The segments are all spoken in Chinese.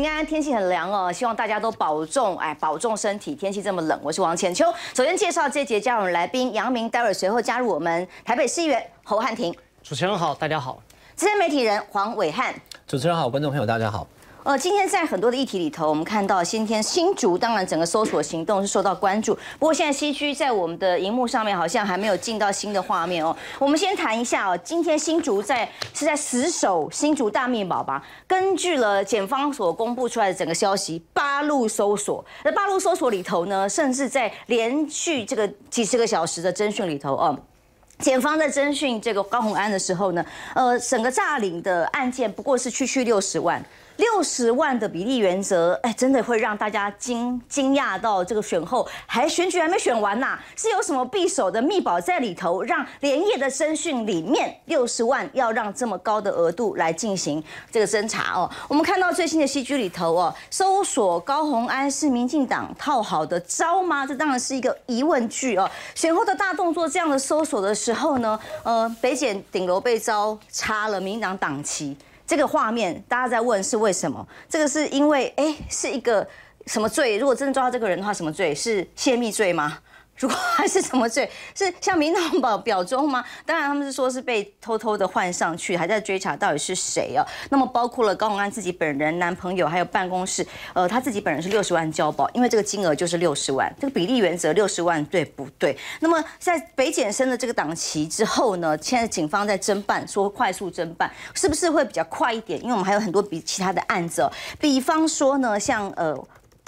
平安，天气很凉哦，希望大家都保重，哎，保重身体。天气这么冷，我是王浅秋。首先介绍这节加入来宾杨明，待会儿随后加入我们台北市议员侯汉廷。主持人好，大家好。资深媒体人黄伟汉。主持人好，观众朋友大家好。呃，今天在很多的议题里头，我们看到今天新竹，当然整个搜索行动是受到关注。不过现在西区在我们的荧幕上面好像还没有进到新的画面哦。我们先谈一下哦，今天新竹在是在死守新竹大密宝吧？根据了检方所公布出来的整个消息，八路搜索，那八路搜索里头呢，甚至在连续这个几十个小时的侦讯里头哦。检方在侦讯这个高洪安的时候呢，呃，整个诈领的案件不过是区区六十万。六十万的比例原则，哎，真的会让大家惊惊讶到这个选后还选举还没选完呐，是有什么匕首的密保在里头，让连夜的侦讯里面六十万要让这么高的额度来进行这个侦查哦。我们看到最新的戏剧里头哦，搜索高红安是民进党套好的招吗？这当然是一个疑问句哦。选后的大动作这样的搜索的时候呢，呃，北检顶楼被招插了民党党旗。这个画面，大家在问是为什么？这个是因为，哎，是一个什么罪？如果真的抓到这个人的话，什么罪？是泄密罪吗？如果还是什么罪，是像民党表表忠吗？当然，他们是说是被偷偷的换上去，还在追查到底是谁哦。那么包括了高永安自己本人、男朋友，还有办公室，呃，他自己本人是六十万交保，因为这个金额就是六十万，这个比例原则六十万对不对？那么在北检升了这个档期之后呢，现在警方在侦办，说快速侦办，是不是会比较快一点？因为我们还有很多比其他的案子，哦，比方说呢，像呃。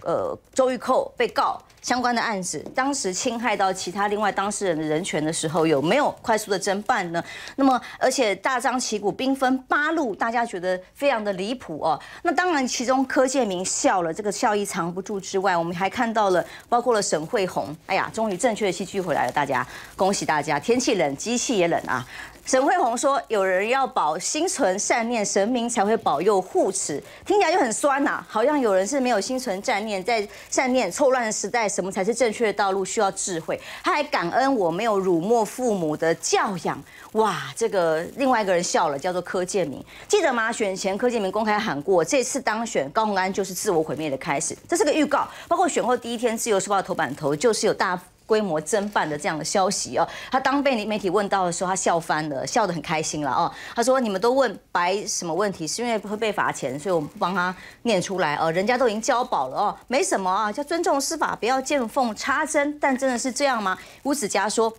呃，周玉蔻被告相关的案子，当时侵害到其他另外当事人的人权的时候，有没有快速的侦办呢？那么，而且大张旗鼓、兵分八路，大家觉得非常的离谱哦。那当然，其中柯建明笑了，这个笑意藏不住之外，我们还看到了，包括了沈慧红，哎呀，终于正确的戏剧回来了，大家恭喜大家！天气冷，机器也冷啊。沈慧红说：“有人要保心存善念，神明才会保佑护持。”听起来就很酸呐，好像有人是没有心存善念，在善念错乱的时代，什么才是正确的道路？需要智慧。他还感恩我没有辱没父母的教养。哇，这个另外一个人笑了，叫做柯建明，记得吗？选前柯建明公开喊过，这次当选高鸿安就是自我毁灭的开始。这是个预告，包括选后第一天，自由时报头版头就是有大。规模侦办的这样的消息哦，他当被媒体问到的时候，他笑翻了，笑得很开心了哦。他说：“你们都问白什么问题？是因为会被罚钱，所以我们不帮他念出来哦。人家都已经交保了哦，没什么啊，叫尊重司法，不要见缝插针。但真的是这样吗？”吴子嘉说。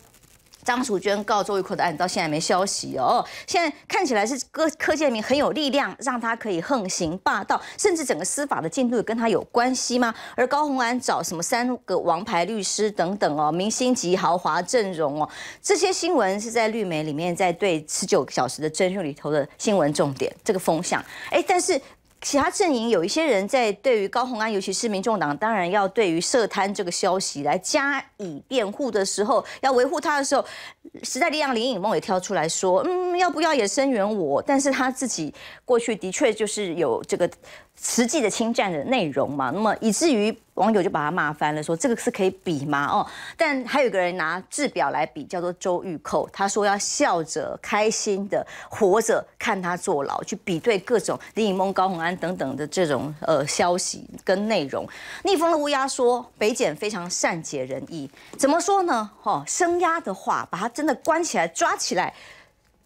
张淑娟告周玉蔻的案到现在没消息哦，现在看起来是柯柯建明很有力量，让他可以横行霸道，甚至整个司法的进度跟他有关系吗？而高鸿安找什么三个王牌律师等等哦，明星级豪华阵容哦，这些新闻是在绿媒里面在对十九个小时的侦讯里头的新闻重点，这个风向哎，但是。其他阵营有一些人在对于高鸿安，尤其是民众党，当然要对于涉贪这个消息来加以辩护的时候，要维护他的时候，时代力量林颖梦也跳出来说，嗯，要不要也声援我？但是他自己过去的确就是有这个。实际的侵占的内容嘛，那么以至于网友就把他骂翻了，说这个是可以比吗？哦，但还有个人拿制表来比，叫做周玉蔻，他说要笑着开心的活着看他坐牢，去比对各种李颖梦、高洪安等等的这种呃消息跟内容。逆风的乌鸦说，北检非常善解人意，怎么说呢？哦，生压的话，把他真的关起来抓起来。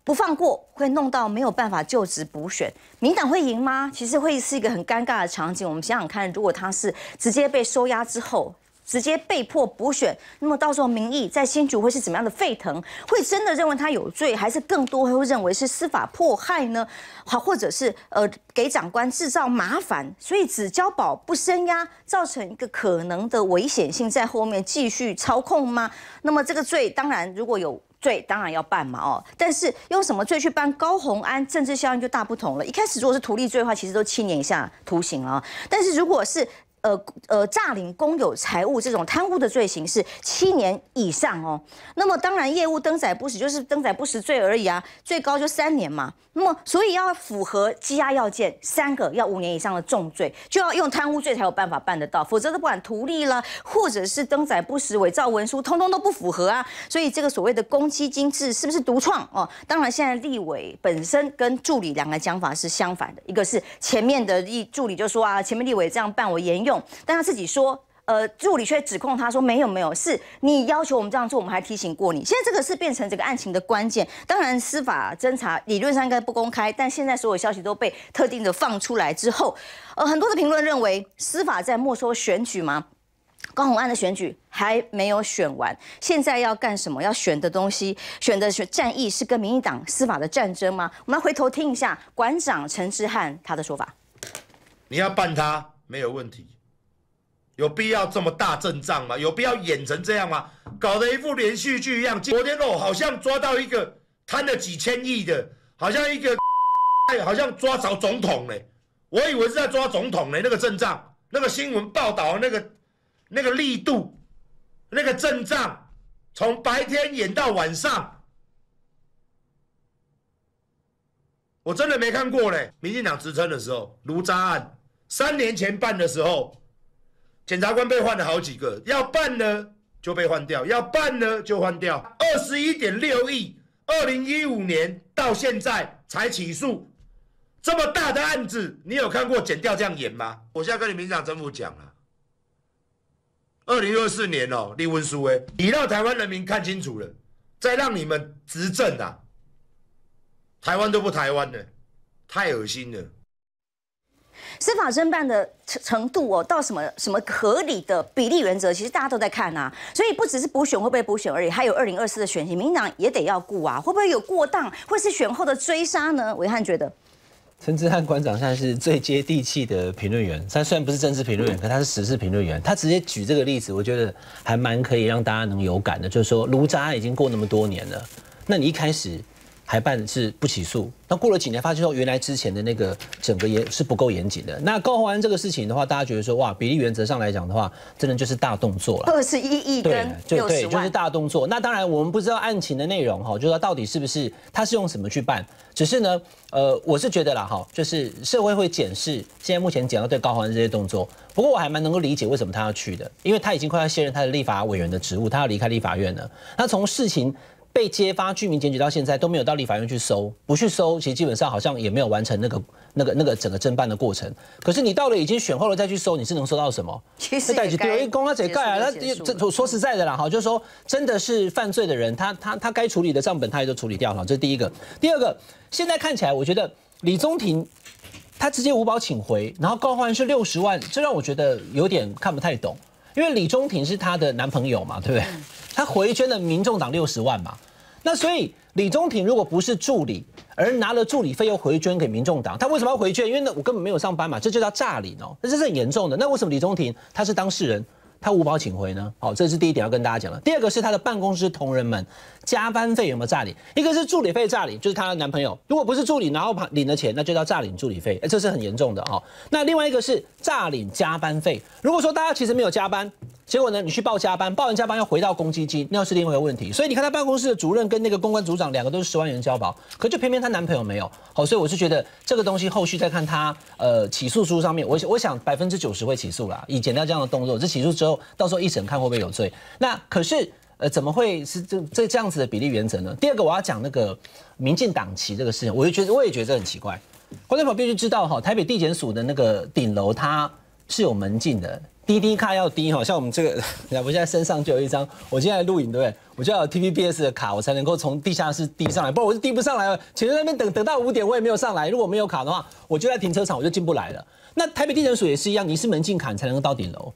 不放过会弄到没有办法就职补选，民党会赢吗？其实会是一个很尴尬的场景。我们想想看，如果他是直接被收押之后，直接被迫补选，那么到时候民意在新竹会是怎么样的沸腾？会真的认为他有罪，还是更多会认为是司法迫害呢？好，或者是呃给长官制造麻烦，所以只交保不升压，造成一个可能的危险性在后面继续操控吗？那么这个罪当然如果有。罪当然要办嘛，哦，但是用什么罪去办高宏安，政治效应就大不同了。一开始如果是图利罪的话，其实都七年以下徒刑啊。但是如果是呃呃，诈领公有财物这种贪污的罪行是七年以上哦。那么当然，业务登载不实就是登载不实罪而已啊，最高就三年嘛。那么所以要符合羁押要件三个，要五年以上的重罪，就要用贪污罪才有办法办得到，否则的不管图利了，或者是登载不实、伪造文书，通通都不符合啊。所以这个所谓的公积金制是不是独创哦？当然，现在立委本身跟助理两个讲法是相反的，一个是前面的立助理就说啊，前面立委这样办我沿用。但他自己说，呃，助理却指控他说没有没有，是你要求我们这样做，我们还提醒过你。现在这个是变成这个案情的关键。当然，司法侦查理论上应该不公开，但现在所有消息都被特定的放出来之后，呃，很多的评论认为司法在没收选举吗？高虹安的选举还没有选完，现在要干什么？要选的东西，选的选战役是跟民进党司法的战争吗？我们来回头听一下馆长陈之汉他的说法。你要办他没有问题。有必要这么大阵仗吗？有必要演成这样吗？搞得一副连续剧一样。昨天哦，好像抓到一个贪了几千亿的，好像一个，哎好像抓着总统呢。我以为是在抓总统呢，那个阵仗，那个新闻报道那个那个力度，那个阵仗，从白天演到晚上，我真的没看过嘞。民进党执政的时候，卢渣案三年前办的时候。检察官被换了好几个，要办呢就被换掉，要办呢就换掉。二十一点六亿，二零一五年到现在才起诉，这么大的案子，你有看过检调这样演吗？我现在跟你民进党政府讲了，二零二四年哦，立文书威，你让台湾人民看清楚了，再让你们执政啊，台湾都不台湾了，太恶心了。司法侦办的程程度哦，到什么什么合理的比例原则，其实大家都在看呐。所以不只是补选会不会补选而已，还有二零二四的选情，民党也得要顾啊。会不会有过当，或是选后的追杀呢？维汉觉得，陈志汉馆长现在是最接地气的评论员，他虽然不是政治评论员，可他是时事评论员。他直接举这个例子，我觉得还蛮可以让大家能有感的，就是说卢渣已经过那么多年了，那你一开始。还办是不起诉，那过了几年发现说原来之前的那个整个也是不够严谨的。那高宏安这个事情的话，大家觉得说哇，比例原则上来讲的话，真的就是大动作了。二十一亿跟六对，就是大动作。那当然我们不知道案情的内容哈，就是说到底是不是他是用什么去办？只是呢，呃，我是觉得啦哈，就是社会会检视现在目前讲到对高宏安这些动作。不过我还蛮能够理解为什么他要去的，因为他已经快要卸任他的立法委员的职务，他要离开立法院了。那从事情。被揭发居民检举到现在都没有到立法院去搜，不去搜，其实基本上好像也没有完成那个、那个、那个整个侦办的过程。可是你到了已经选后了再去搜，你是能搜到什么？其实有一公他嘴盖啊，那这说实在的啦哈，就是说真的是犯罪的人，他他他该处理的账本他也都处理掉了，这是第一个。第二个，现在看起来我觉得李宗廷他直接五保请回，然后高欢是六十万，这让我觉得有点看不太懂，因为李宗廷是她的男朋友嘛，对不对？她回捐了民众党六十万嘛。那所以李宗廷如果不是助理，而拿了助理费又回捐给民众党，他为什么要回捐？因为呢，我根本没有上班嘛，这就叫诈领哦，那这是很严重的。那为什么李宗廷他是当事人？他无保请回呢？好，这是第一点要跟大家讲的。第二个是他的办公室同仁们加班费有没有诈领？一个是助理费诈领，就是她的男朋友，如果不是助理，然后领了钱，那就叫诈领助理费，哎，这是很严重的哦。那另外一个是诈领加班费，如果说大家其实没有加班，结果呢你去报加班，报完加班要回到公积金，那又是另外一个问题。所以你看他办公室的主任跟那个公关组长两个都是十万元交保，可就偏偏她男朋友没有。好，所以我是觉得这个东西后续再看他呃起诉书上面，我我想百分之九十会起诉啦，以减掉这样的动作，这起诉之后到时候一审。看会不会有罪？那可是呃，怎么会是这这这样子的比例原则呢？第二个，我要讲那个民进党旗这个事情，我就觉得我也觉得很奇怪。观众朋友必须知道哈，台北地检署的那个顶楼它是有门禁的，滴滴卡要滴哈，像我们这个，我现在身上就有一张，我今天来录影对不对？我就要有 TVBS 的卡，我才能够从地下室滴上来，不然我就滴不上来了。请在那边等等到五点，我也没有上来。如果没有卡的话，我就在停车场，我就进不来了。那台北地检署也是一样，你是门禁卡才能够到顶楼。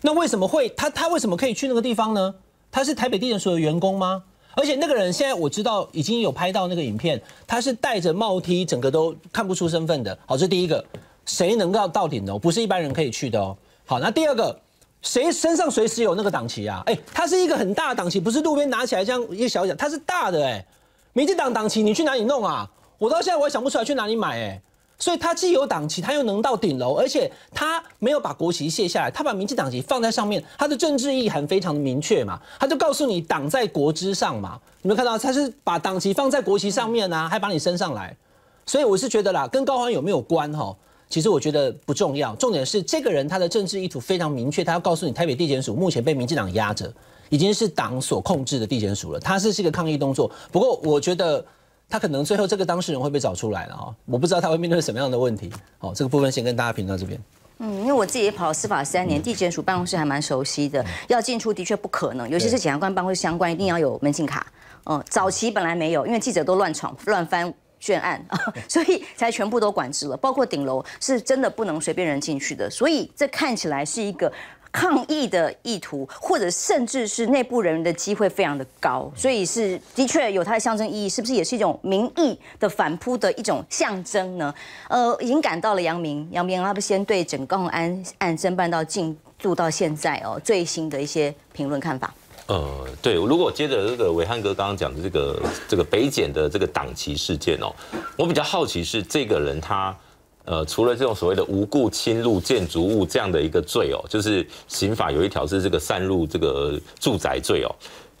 那为什么会他他为什么可以去那个地方呢？他是台北地检署的员工吗？而且那个人现在我知道已经有拍到那个影片，他是戴着帽 T，整个都看不出身份的。好，这第一个，谁能够到顶楼？不是一般人可以去的哦。好，那第二个，谁身上随时有那个党旗啊？哎，它是一个很大的党旗，不是路边拿起来这样一个小小，它是大的哎。民进党党旗你去哪里弄啊？我到现在我也想不出来去哪里买哎。所以他既有党旗，他又能到顶楼，而且他没有把国旗卸下来，他把民进党旗放在上面，他的政治意涵非常的明确嘛，他就告诉你党在国之上嘛，你们看到他是把党旗放在国旗上面啊，还把你升上来，所以我是觉得啦，跟高欢有没有关哈？其实我觉得不重要，重点是这个人他的政治意图非常明确，他要告诉你台北地检署目前被民进党压着，已经是党所控制的地检署了，他是是一个抗议动作，不过我觉得。他可能最后这个当事人会被找出来了哈，我不知道他会面对什么样的问题。好，这个部分先跟大家评到这边。嗯，因为我自己也跑了司法三年，地检署办公室还蛮熟悉的，要进出的确不可能，尤其是检察官办公室相关，一定要有门禁卡。嗯，早期本来没有，因为记者都乱闯乱翻卷案啊，所以才全部都管制了，包括顶楼是真的不能随便人进去的，所以这看起来是一个。抗议的意图，或者甚至是内部人员的机会非常的高，所以是的确有它的象征意义，是不是也是一种民意的反扑的一种象征呢？呃，已经赶到了杨明，杨明他不先对整个安案侦办到进驻到现在哦，最新的一些评论看法。呃，对，如果接着这个伟汉哥刚刚讲的这个这个北检的这个党旗事件哦，我比较好奇是这个人他。呃，除了这种所谓的无故侵入建筑物这样的一个罪哦，就是刑法有一条是这个擅入这个住宅罪哦。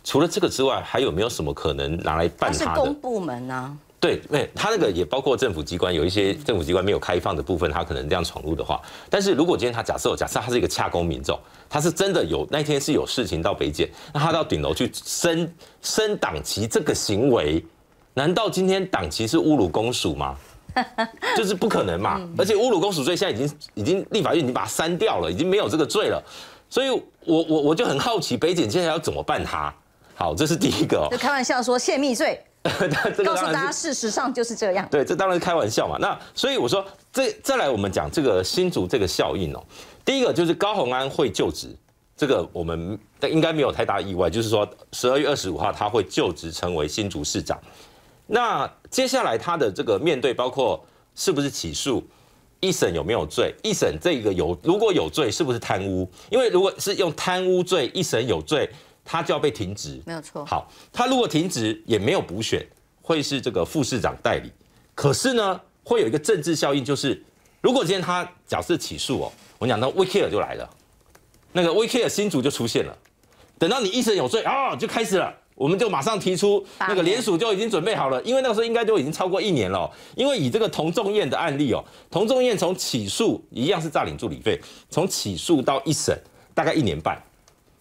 除了这个之外，还有没有什么可能拿来办他的？公部门呢？对，对，他那个也包括政府机关，有一些政府机关没有开放的部分，他可能这样闯入的话。但是如果今天他假设假设他是一个洽公民众，他是真的有那天是有事情到北检，那他到顶楼去升升党旗这个行为，难道今天党旗是侮辱公署吗？就是不可能嘛，而且侮辱公署罪现在已经已经立法院已经把它删掉了，已经没有这个罪了，所以我我我就很好奇北检现在要怎么办他？好，这是第一个。就开玩笑说泄密罪，告诉大家事实上就是这样。对，这当然是开玩笑嘛。那所以我说，这再来我们讲这个新竹这个效应哦，第一个就是高鸿安会就职，这个我们应该没有太大意外，就是说十二月二十五号他会就职成为新竹市长。那接下来他的这个面对包括是不是起诉，一审有没有罪？一审这个有如果有罪，是不是贪污？因为如果是用贪污罪，一审有罪，他就要被停职。没有错。好，他如果停职也没有补选，会是这个副市长代理。可是呢，会有一个政治效应，就是如果今天他假设起诉哦，我讲到威克尔就来了，那个威克尔新主就出现了。等到你一审有罪啊，就开始了。我们就马上提出那个联署就已经准备好了，因为那个时候应该就已经超过一年了。因为以这个童仲彦的案例哦，童仲彦从起诉一样是诈领助理费，从起诉到一审大概一年半，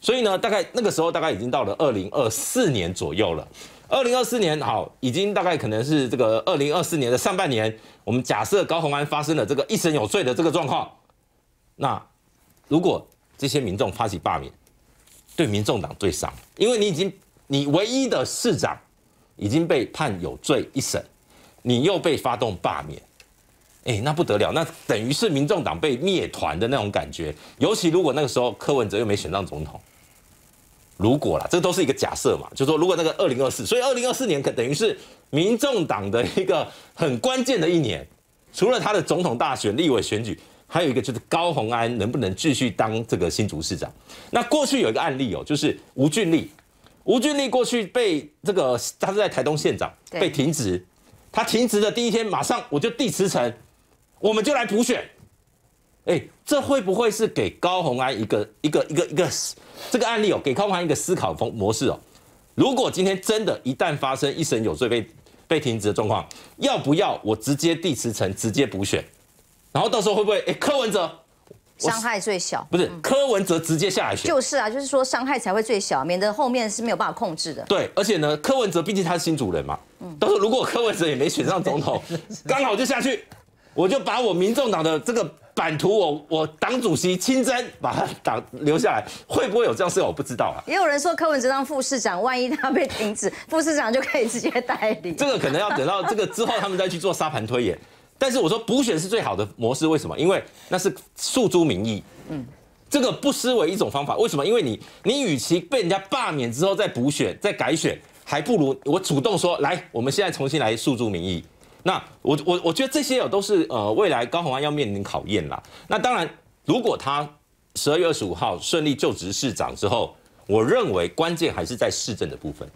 所以呢，大概那个时候大概已经到了二零二四年左右了。二零二四年好，已经大概可能是这个二零二四年的上半年。我们假设高鸿安发生了这个一审有罪的这个状况，那如果这些民众发起罢免，对民众党最伤，因为你已经。你唯一的市长已经被判有罪一审，你又被发动罢免，哎，那不得了，那等于是民众党被灭团的那种感觉。尤其如果那个时候柯文哲又没选上总统，如果啦，这都是一个假设嘛，就说如果那个二零二四，所以二零二四年可等于是民众党的一个很关键的一年，除了他的总统大选、立委选举，还有一个就是高鸿安能不能继续当这个新竹市长。那过去有一个案例哦，就是吴俊立。吴俊立过去被这个，他是在台东县长被停职，他停职的第一天，马上我就递辞呈，我们就来补选。哎，这会不会是给高鸿安一个一个一个一个这个案例哦？给高鸿安一个思考风模式哦？如果今天真的，一旦发生一审有罪被被停职的状况，要不要我直接递辞呈，直接补选？然后到时候会不会哎柯文哲？伤害最小，不是柯文哲直接下来选，就是啊，就是说伤害才会最小，免得后面是没有办法控制的。对，而且呢，柯文哲毕竟他是新主人嘛，嗯，到时候如果柯文哲也没选上总统，刚好就下去，我就把我民众党的这个版图，我我党主席亲征，把他党留下来，会不会有这样事？我不知道啊。也有人说柯文哲当副市长，万一他被停止，副市长就可以直接代理。这个可能要等到这个之后，他们再去做沙盘推演。但是我说补选是最好的模式，为什么？因为那是诉诸民意，嗯，这个不失为一种方法。为什么？因为你你与其被人家罢免之后再补选、再改选，还不如我主动说来，我们现在重新来诉诸民意。那我我我觉得这些哦都是呃未来高鸿安要面临考验啦。那当然，如果他十二月二十五号顺利就职市长之后，我认为关键还是在市政的部分。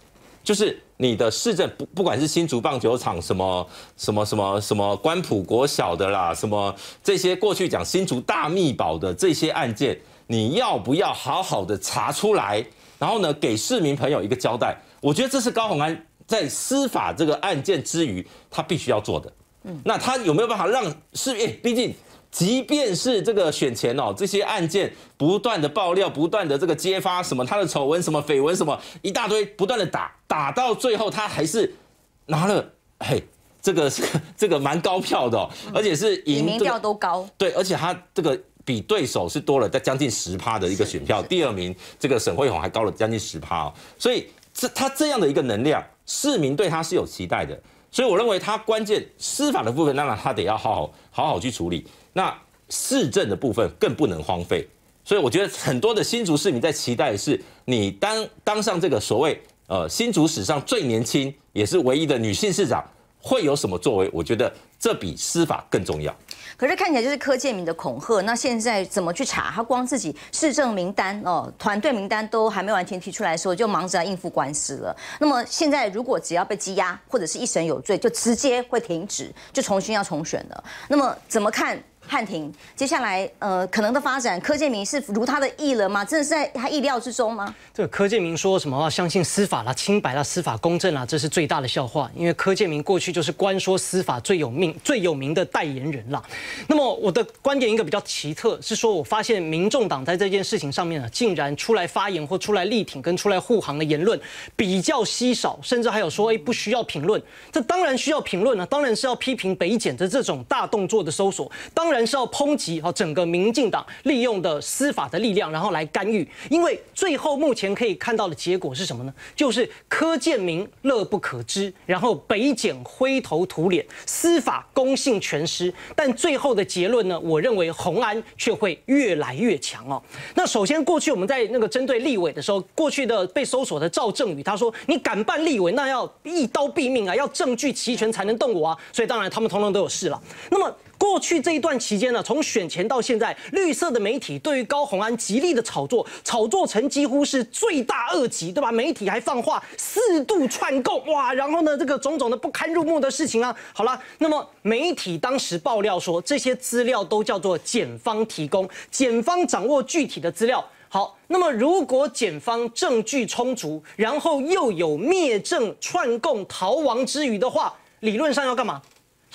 就是你的市政不不管是新竹棒球场什么什么什么什么关埔国小的啦，什么这些过去讲新竹大秘宝的这些案件，你要不要好好的查出来，然后呢给市民朋友一个交代？我觉得这是高鸿安在司法这个案件之余，他必须要做的。嗯，那他有没有办法让市民？毕竟。即便是这个选前哦，这些案件不断的爆料，不断的这个揭发什么他的丑闻、什么绯闻、什么一大堆，不断的打打到最后，他还是拿了嘿，这个这个这个蛮高票的，而且是赢，民调都高，对，而且他这个比对手是多了在将近十趴的一个选票，第二名这个沈惠宏还高了将近十趴哦，所以这他这样的一个能量，市民对他是有期待的，所以我认为他关键司法的部分，当然他得要好好好好去处理。那市政的部分更不能荒废，所以我觉得很多的新竹市民在期待的是，你当当上这个所谓呃新竹史上最年轻也是唯一的女性市长，会有什么作为？我觉得这比司法更重要。可是看起来就是柯建明的恐吓，那现在怎么去查？他光自己市政名单哦，团队名单都还没完全提出来的时候，就忙着应付官司了。那么现在如果只要被羁押或者是一审有罪，就直接会停止，就重新要重选了。那么怎么看？汉庭，接下来呃可能的发展，柯建明是如他的意了吗？真的是在他意料之中吗？这个柯建明说什么要相信司法啦、清白啦、司法公正啦，这是最大的笑话。因为柯建明过去就是官说司法最有命、最有名的代言人啦。那么我的观点一个比较奇特，是说我发现民众党在这件事情上面呢，竟然出来发言或出来力挺跟出来护航的言论比较稀少，甚至还有说哎不需要评论。这当然需要评论啊，当然是要批评北检的这种大动作的搜索，当然。然是要抨击哈整个民进党利用的司法的力量，然后来干预，因为最后目前可以看到的结果是什么呢？就是柯建明乐不可支，然后北检灰头土脸，司法公信全失。但最后的结论呢？我认为洪安却会越来越强哦。那首先过去我们在那个针对立委的时候，过去的被搜索的赵正宇他说：“你敢办立委，那要一刀毙命啊，要证据齐全才能动我啊。”所以当然他们通通都有事了。那么。过去这一段期间呢，从选前到现在，绿色的媒体对于高虹安极力的炒作，炒作成几乎是罪大恶极，对吧？媒体还放话四度串供，哇，然后呢，这个种种的不堪入目的事情啊，好了，那么媒体当时爆料说，这些资料都叫做检方提供，检方掌握具体的资料。好，那么如果检方证据充足，然后又有灭证串供逃亡之余的话，理论上要干嘛？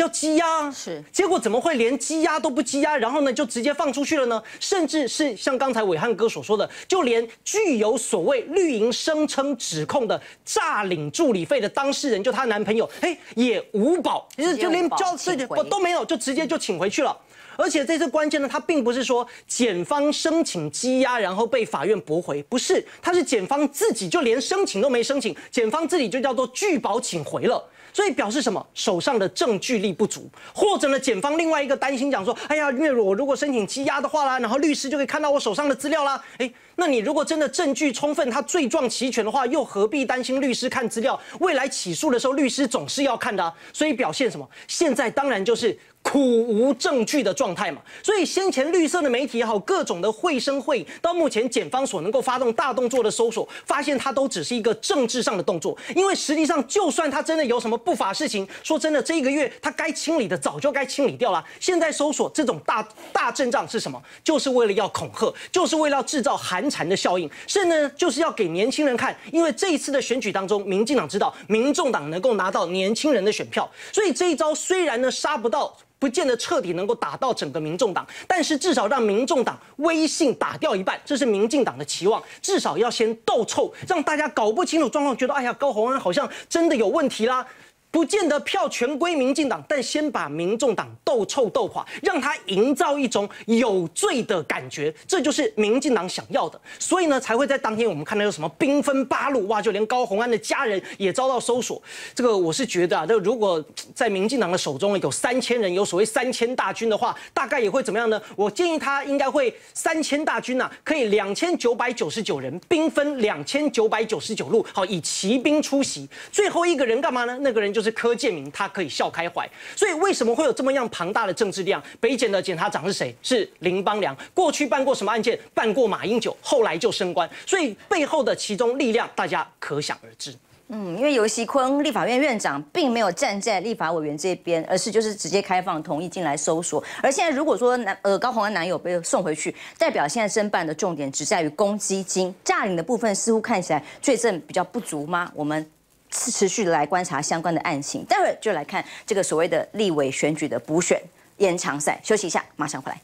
要羁押是，结果怎么会连羁押都不羁押，然后呢就直接放出去了呢？甚至是像刚才伟汉哥所说的，就连具有所谓绿营声称指控的诈领助理费的当事人，就她男朋友，哎，也无保，就就连交税的都没有，就直接就请回去了。而且这次关键呢，他并不是说检方申请羁押，然后被法院驳回，不是，他是检方自己就连申请都没申请，检方自己就叫做拒保请回了。所以表示什么？手上的证据力不足，或者呢？检方另外一个担心讲说，哎呀，因为我如果申请羁押的话啦，然后律师就可以看到我手上的资料啦。哎，那你如果真的证据充分，他罪状齐全的话，又何必担心律师看资料？未来起诉的时候，律师总是要看的。所以表现什么？现在当然就是。苦无证据的状态嘛，所以先前绿色的媒体也好，各种的会声会影，到目前检方所能够发动大动作的搜索，发现它都只是一个政治上的动作，因为实际上就算他真的有什么不法事情，说真的，这一个月他该清理的早就该清理掉了。现在搜索这种大大阵仗是什么？就是为了要恐吓，就是为了要制造寒蝉的效应，甚至就是要给年轻人看，因为这一次的选举当中，民进党知道民众党能够拿到年轻人的选票，所以这一招虽然呢杀不到。不见得彻底能够打到整个民众党，但是至少让民众党威信打掉一半，这是民进党的期望。至少要先斗臭，让大家搞不清楚状况，觉得哎呀，高鸿安好像真的有问题啦。不见得票全归民进党，但先把民众党斗臭斗垮，让他营造一种有罪的感觉，这就是民进党想要的。所以呢，才会在当天我们看到有什么兵分八路，哇，就连高鸿安的家人也遭到搜索。这个我是觉得啊，这如果在民进党的手中有三千人，有所谓三千大军的话，大概也会怎么样呢？我建议他应该会三千大军呐，可以两千九百九十九人，兵分两千九百九十九路，好，以骑兵出席。最后一个人干嘛呢？那个人就。就是柯建明，他可以笑开怀，所以为什么会有这么样庞大的政治量？北检的检察长是谁？是林邦良，过去办过什么案件？办过马英九，后来就升官，所以背后的其中力量，大家可想而知。嗯，因为尤熙坤立法院院长并没有站在立法委员这边，而是就是直接开放同意进来搜索。而现在如果说男呃高虹安男友被送回去，代表现在侦办的重点只在于公积金诈领的部分，似乎看起来罪证比较不足吗？我们持续来观察相关的案情，待会儿就来看这个所谓的立委选举的补选延长赛。休息一下，马上回来。